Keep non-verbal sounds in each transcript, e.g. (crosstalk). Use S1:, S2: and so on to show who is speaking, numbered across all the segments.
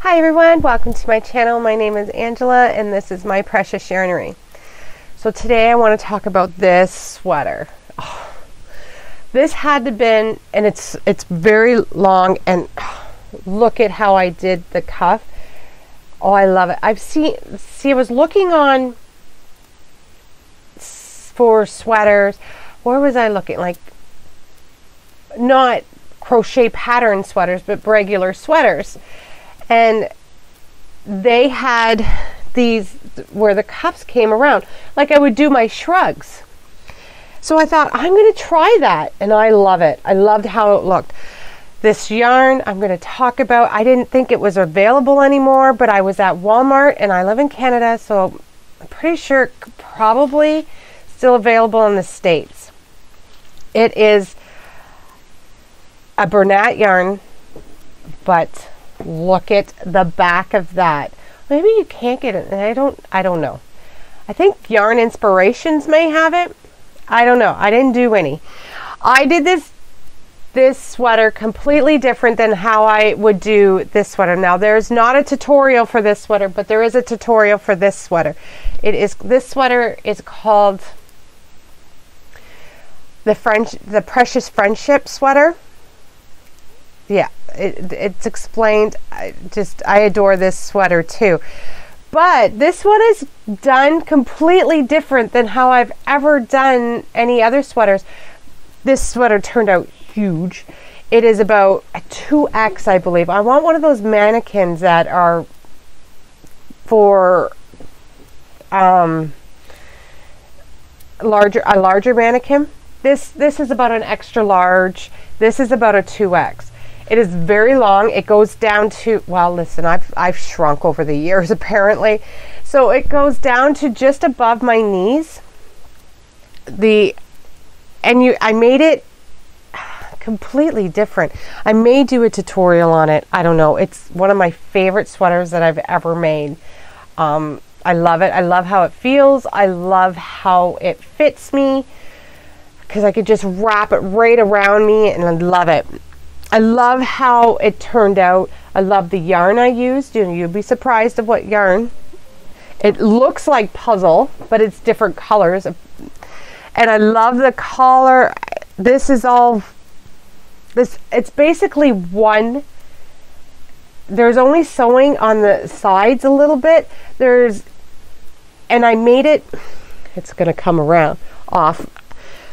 S1: Hi everyone, welcome to my channel. My name is Angela and this is my precious yarnery. So today I want to talk about this sweater. Oh, (sighs) this had to been, and it's it's very long and oh, (sighs) look at how I did the cuff. Oh, I love it. I've seen, see, I was looking on for sweaters. Where was I looking? Like, not crochet pattern sweaters, but regular sweaters and they had these where the cuffs came around like I would do my shrugs. So I thought I'm going to try that and I love it. I loved how it looked. This yarn I'm going to talk about. I didn't think it was available anymore, but I was at Walmart and I live in Canada, so I'm pretty sure probably still available in the States. It is a Bernat yarn, but look at the back of that. Maybe you can't get it. I don't I don't know. I think Yarnspirations may have it. I don't know. I didn't do any. I did this this sweater completely different than how I would do this sweater. Now there's not a tutorial for this sweater, but there is a tutorial for this sweater. It is this sweater is called the French the Precious Friendship sweater yeah, it, it's explained. I just I adore this sweater too. But this one is done completely different than how I've ever done any other sweaters. This sweater turned out huge. It is about a 2X, I believe. I want one of those mannequins that are for um, larger a larger mannequin. This this is about an extra large. This is about a 2X. It is very long. It goes down to, well, listen, I've, I've shrunk over the years (laughs) apparently. So it goes down to just above my knees. The, and you, I made it (sighs) completely different. I may do a tutorial on it. I don't know. It's one of my favorite sweaters that I've ever made. Um, I love it. I love how it feels. I love how it fits me because I could just wrap it right around me and I love it. I love how it turned out. I love the yarn I used. You know, you'd be surprised of what yarn. It looks like puzzle, but it's different colors. And I love the collar. This is all this it's basically one there's only sewing on the sides a little bit. There's and I made it it's going to come around off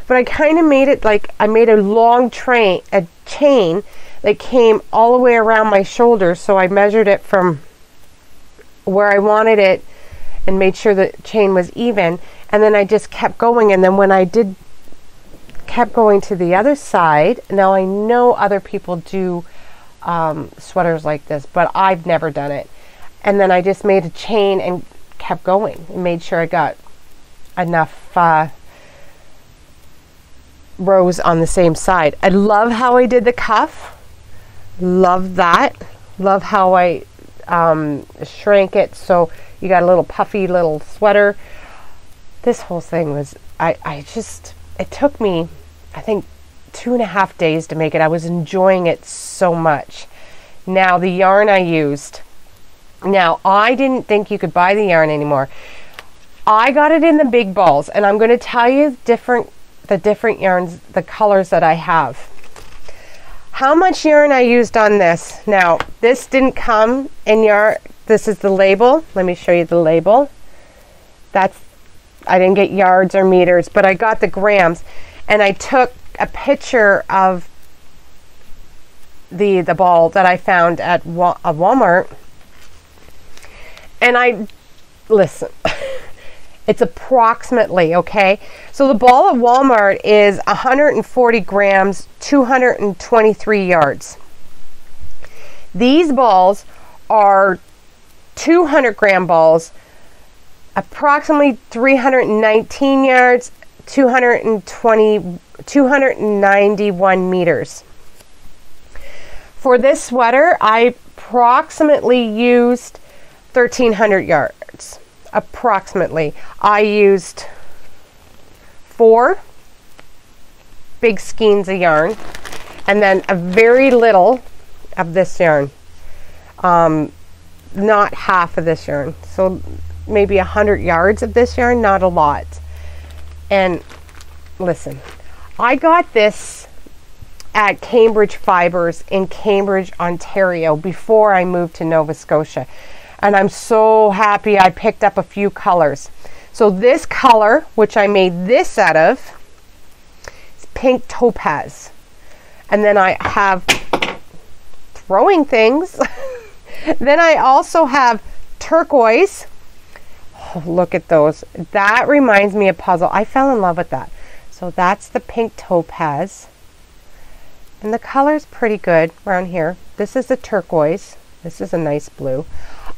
S1: but I kind of made it like I made a long train, a chain that came all the way around my shoulders. So I measured it from where I wanted it and made sure the chain was even. And then I just kept going. And then when I did, kept going to the other side, now I know other people do um, sweaters like this, but I've never done it. And then I just made a chain and kept going and made sure I got enough uh, rows on the same side. I love how I did the cuff. Love that. Love how I um, shrank it so you got a little puffy little sweater. This whole thing was, I, I just, it took me, I think, two and a half days to make it. I was enjoying it so much. Now, the yarn I used, now I didn't think you could buy the yarn anymore. I got it in the big balls, and I'm going to tell you different the different yarns, the colors that I have. How much yarn I used on this. Now, this didn't come in yarn. This is the label. Let me show you the label. That's, I didn't get yards or meters, but I got the grams. And I took a picture of the, the ball that I found at a Walmart. And I, listen. (laughs) It's approximately, okay? So the ball at Walmart is 140 grams, 223 yards. These balls are 200 gram balls, approximately 319 yards, 220, 291 meters. For this sweater, I approximately used 1300 yards approximately. I used four big skeins of yarn. and then a very little of this yarn. Um, not half of this yarn. So maybe a hundred yards of this yarn, not a lot. And listen, I got this at Cambridge Fibers in Cambridge, Ontario before I moved to Nova Scotia. And I'm so happy I picked up a few colors. So this color, which I made this out of, is pink topaz. And then I have throwing things. (laughs) then I also have turquoise. Oh, look at those. That reminds me of puzzle. I fell in love with that. So that's the pink topaz. And the color's pretty good around here. This is the turquoise. This is a nice blue.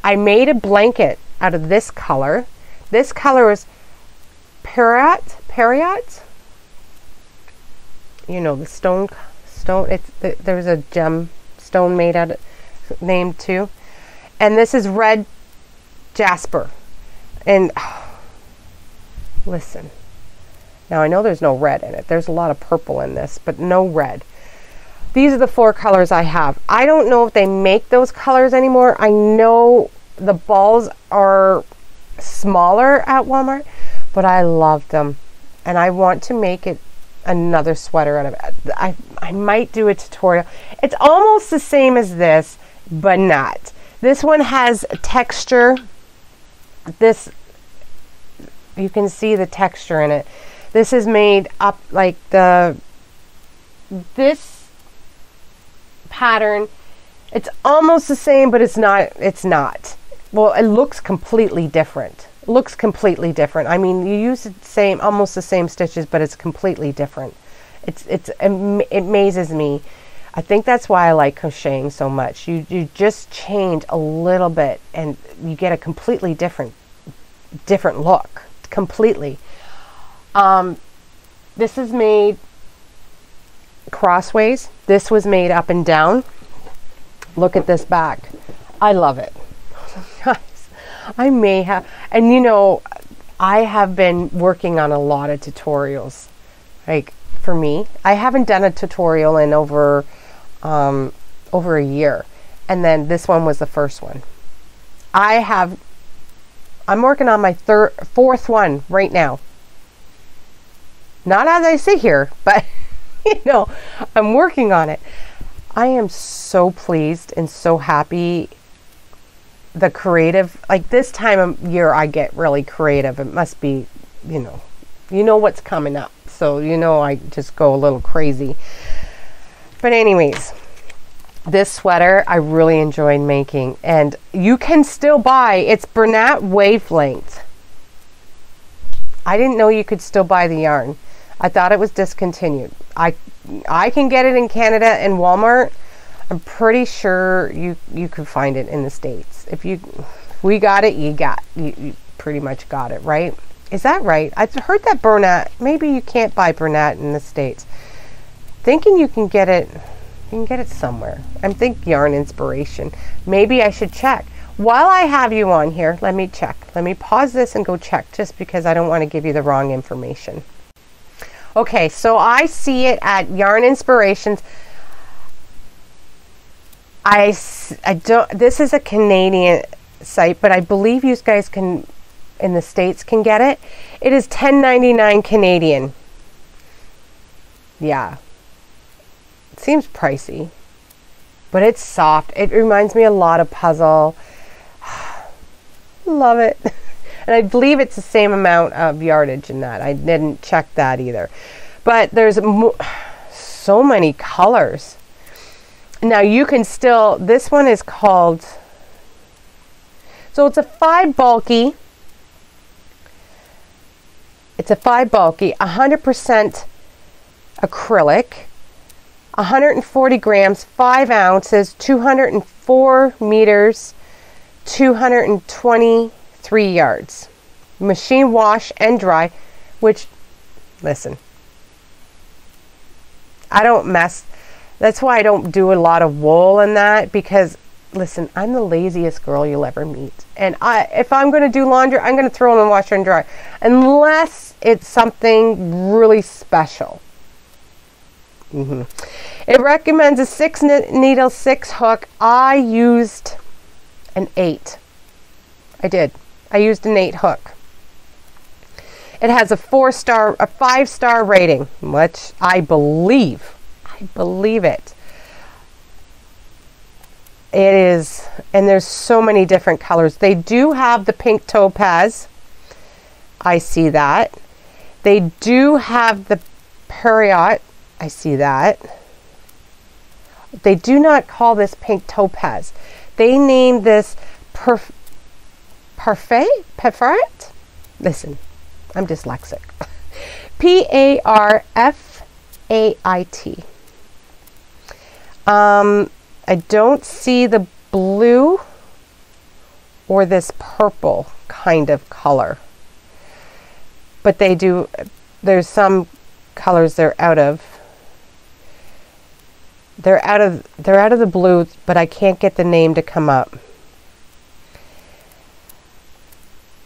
S1: I made a blanket out of this color. This color is Peridot. Peridot. You know the stone. Stone. It's the, there's a gem stone made out of named too. And this is red jasper. And oh, (sighs) listen. Now I know there's no red in it. There's a lot of purple in this, but no red. These are the four colors I have. I don't know if they make those colors anymore. I know the balls are smaller at Walmart, but I love them. And I want to make it another sweater out of it. I, I might do a tutorial. It's almost the same as this, but not. This one has texture. This, you can see the texture in it. This is made up like the, this pattern. It's almost the same, but it's not, it's not. Well, it looks completely different. It looks completely different. I mean, you use the same, almost the same stitches, but it's completely different. It's, it's, it amazes me. I think that's why I like crocheting so much. You, you just change a little bit and you get a completely different, different look, completely. Um, this is made crossways. This was made up and down. Look at this back. I love it. (laughs) I may have, and you know, I have been working on a lot of tutorials. Like for me, I haven't done a tutorial in over um, over a year, and then this one was the first one. I have. I'm working on my third, fourth one right now. Not as I sit here, but. (laughs) (laughs) you know, I'm working on it. I am so pleased and so happy. The creative, like this time of year, I get really creative. It must be, you know, you know what's coming up. So, you know, I just go a little crazy. But, anyways, this sweater I really enjoyed making. And you can still buy, it's Bernat Wavelength. I didn't know you could still buy the yarn. I thought it was discontinued. I I can get it in Canada and Walmart. I'm pretty sure you you could find it in the states. If you we got it, you got you, you pretty much got it, right? Is that right? I've heard that Bernat. Maybe you can't buy Bernat in the states. Thinking you can get it, you can get it somewhere. I'm think Yarnspiration. Maybe I should check. While I have you on here, let me check. Let me pause this and go check, just because I don't want to give you the wrong information. Okay, so I see it at Yarnspirations. I, I don't, this is a Canadian site, but I believe you guys can, in the States, can get it. It is $10.99 Canadian. Yeah. It seems pricey, but it's soft. It reminds me a lot of Puzzle. (sighs) Love it. (laughs) And I believe it's the same amount of yardage in that. I didn't check that either. But there's so many colors. Now you can still, this one is called, so it's a five bulky, it's a five bulky, 100% acrylic, 140 grams, 5 ounces, 204 meters, 220 three yards. Machine wash and dry, which, listen, I don't mess. That's why I don't do a lot of wool in that because, listen, I'm the laziest girl you'll ever meet. And I, if I'm going to do laundry, I'm going to throw in the washer and dry, unless it's something really special. Mm-hmm. It recommends a six needle, six hook. I used an eight. I did. I used an eight hook. It has a four star, a five star rating, which I believe. I believe it. It is, and there's so many different colors. They do have the pink topaz. I see that. They do have the Peridot. I see that. They do not call this pink topaz. They named this perf parfait? Parfait? Listen, I'm dyslexic. (laughs) P A R F A I T. Um, I don't see the blue or this purple kind of color. But they do, there's some colors they're out of. They're out of they're out of the blue, but I can't get the name to come up.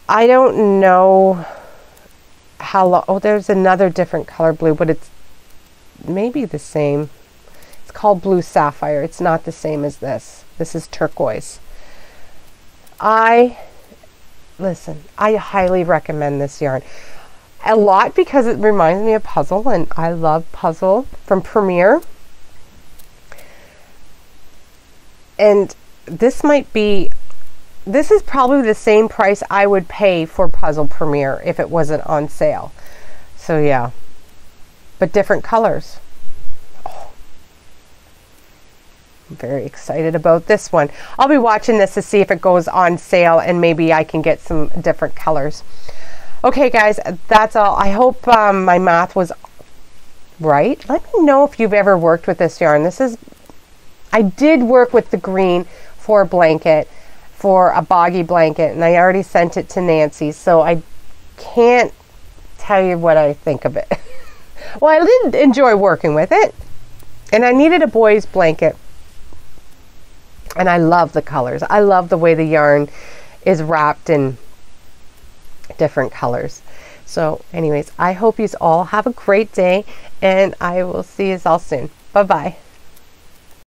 S1: I don't know how long. Oh, there's another different color blue, but it's maybe the same. It's called blue sapphire. It's not the same as this. This is turquoise. I listen. I highly recommend this yarn a lot because it reminds me of puzzle and I love puzzle from Premier. And this might be this is probably the same price I would pay for Puzzle Premier if it wasn't on sale. So yeah. But different colors. Oh. I'm very excited about this one. I'll be watching this to see if it goes on sale and maybe I can get some different colors. Okay, guys, that's all. I hope um, my math was right. Let me know if you've ever worked with this yarn. This is, I did work with the green for a blanket, for a boggy blanket, and I already sent it to Nancy, so I can't tell you what I think of it. (laughs) well, I did enjoy working with it, and I needed a boy's blanket, and I love the colors. I love the way the yarn is wrapped in different colors. So anyways, I hope you all have a great day and I will see you all soon. Bye-bye.